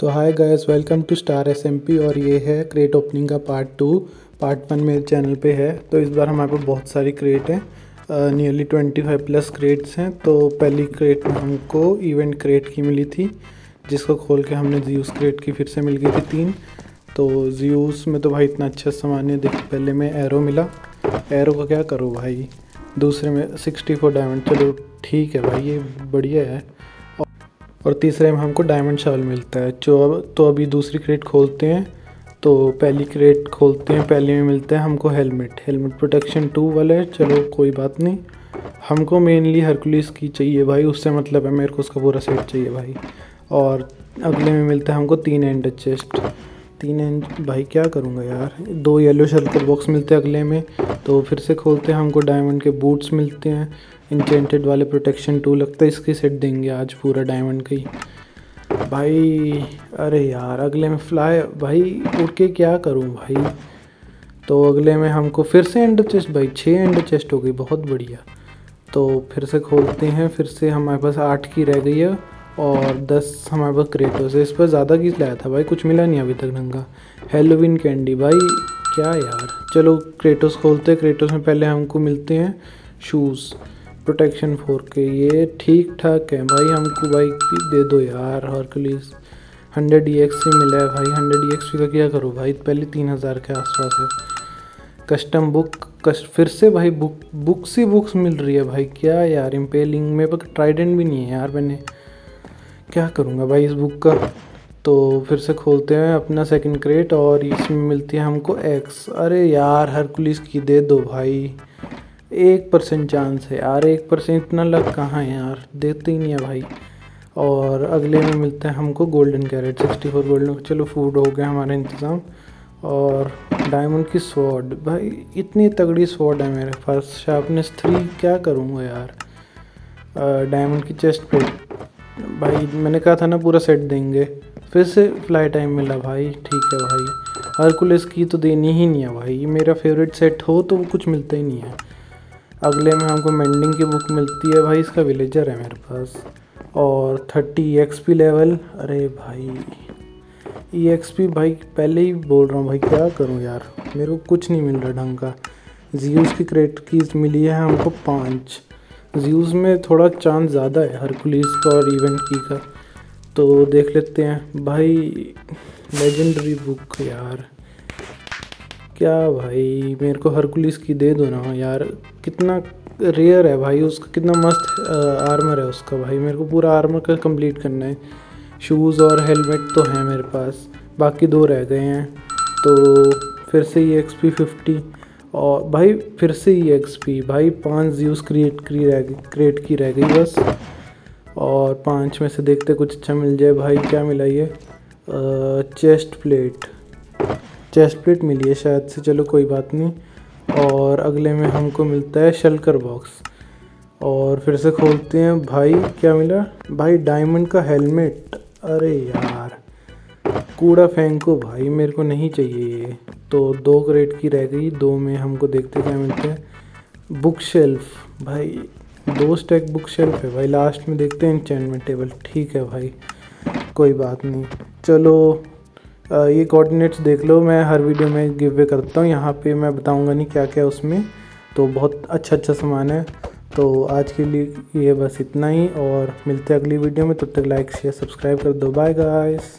तो hi guys welcome to star SMP और ये है क्रेट ओपनिंग का पार्ट टू पार्ट वन मेरे चैनल पे है तो इस बार हमारे पास बहुत सारी क्रेट हैं। Nearly twenty five plus crates हैं तो पहली क्रेट हमको इवेंट क्रेट की मिली थी, जिसको खोल के हमने जीयूस क्रेट की फिर से मिल गई थी तीन। तो जीयूस में तो भाई इतना अच्छा सामान है देखिए पहले में एरो मिला। एरो का क्या करो भाई? दूसरे में सिक्सटी फोर डायमंड चलो ठीक है भाई, ये बढ़िया है। और तीसरे में हमको डायमंड शवल मिलता है। जो अब तो अभी दूसरी क्रेट खोलते हैं तो पहली क्रेट खोलते हैं, पहले में मिलता है हमको हेलमेट हेलमेट प्रोटेक्शन टू वाले चलो कोई बात नहीं। हमको मेनली हरकुलिस की चाहिए भाई, उससे मतलब है मेरे को उसका पूरा सेट चाहिए भाई। और अगले में मिलता है हमको तीन एंड चेस्ट तीन एंड भाई, क्या करूँगा यार? दो येलो शल्कर बॉक्स मिलते हैं अगले में तो फिर से खोलते हैं हमको। डायमंड के बूट्स मिलते हैं। इंटेंटेड वाले प्रोटेक्शन टू लगता है, इसकी सेट देंगे आज पूरा डायमंड का। भाई, अरे यार, अगले में फ्लाई भाई, उड़ के क्या करूँ भाई? तो अगले में हमको फिर से एंड चेस्ट भाई छः एंड चेस्ट हो गई, बहुत बढ़िया। तो फिर से खोलते हैं, फिर से हमारे पास आठ की रह गई है। और दस हमारे पास क्रेटोस है। इस पर ज़्यादा की लाया था भाई? कुछ मिला नहीं अभी तक ढंग का। हेलोविन कैंडी भाई, क्या यार? चलो क्रेटोस खोलते हैं। क्रेटोस में पहले हमको मिलते हैं शूज़ प्रोटेक्शन फोर के। ये ठीक ठाक है भाई, हमको भाई दे दो यार हरकुलिस हंड्रेड ई एक्स मिला है भाई। हंड्रेड ई एक्स का क्या करो भाई? पहले तीन हज़ार के आसपास है। कस्टम बुक कस्ट फिर से भाई बुक बुक्स ही बुक्स मिल रही है भाई। क्या यार इम्पेलिंग में पर ट्राइडेंट भी नहीं है यार मैंने। क्या करूँगा भाई इस बुक का? तो फिर से खोलते हैं अपना सेकंड क्रेट और इसमें मिलती है हमको एक्स अरे यार हरकुलिस की दे दो भाई। एक परसेंट चांस है यार, एक परसेंट इतना लग कहाँ है यार? देते ही नहीं है भाई। और अगले में मिलता है हमको golden carrot sixty four golden चलो फ़ूड हो गया हमारा इंतज़ाम। और डायमंड की स्वॉर्ड भाई, इतनी तगड़ी स्वॉर्ड है मेरे पास। शार्पनेस थ्री क्या करूँगा यार? डायमंड की चेस्ट पे। भाई, मैंने कहा था ना पूरा सेट देंगे। फिर से फ्लाई टाइम मिला भाई। ठीक है भाई। हरकुलस की तो देनी ही नहीं है भाई। मेरा फेवरेट सेट हो तो वो कुछ मिलता ही नहीं है। अगले में हमको मेंडिंग की बुक मिलती है भाई। इसका विलेजर है मेरे पास। और थर्टी एक्सपी लेवल अरे भाई। ई एक्सपी भाई, पहले ही बोल रहा हूँ भाई, क्या करूँ यार? मेरे को कुछ नहीं मिल रहा ढंग का। जीयूज़ की क्रेट कीज मिली है हमको पाँच। जीयूज़ में थोड़ा चांस ज़्यादा है हरकुलिस का और इवेंट की का। तो देख लेते हैं। भाई लेजेंडरी बुक यार। क्या भाई? मेरे को हरकुलिस की दे दो ना यार। कितना रेयर है भाई उसका। कितना मस्त आर्मर है उसका भाई। मेरे को पूरा आर्मर का कंप्लीट करना है। शूज़ और हेलमेट तो हैं मेरे पास। बाकी दो रह गए हैं। तो फिर से ये एक्स पी फिफ्टी और भाई फिर से ये एक्स पी भाई पाँच यूज़ क्रिएट की रह गई क्रिएट की रह गई बस। और पाँच में से देखते कुछ अच्छा मिल जाए। भाई क्या मिला ये? चेस्ट प्लेट चेस्ट प्लेट मिली है शायद से, चलो कोई बात नहीं। और अगले में हमको मिलता है शलकर बॉक्स और फिर से खोलते हैं। भाई क्या मिला? भाई डायमंड का हेलमेट अरे यार, कूड़ा फेंको भाई, मेरे को नहीं चाहिए ये। तो दो क्रेट की रह गई। दो में हमको देखते क्या मिलते हैं? बुक शेल्फ भाई दो स्टैक बुक शेल्फ है भाई। लास्ट में देखते हैं इंचेंटमेंट टेबल ठीक है भाई। कोई बात नहीं। चलो आ, ये कोऑर्डिनेट्स देख लो। मैं हर वीडियो में गिव वे करता हूँ। यहाँ पे मैं बताऊँगा नहीं क्या क्या उसमें। तो बहुत अच्छा अच्छा सामान है। तो आज के लिए ये बस इतना ही। और मिलते हैं अगली वीडियो में। तब तो तक लाइक शेयर सब्सक्राइब कर दो। Bye guys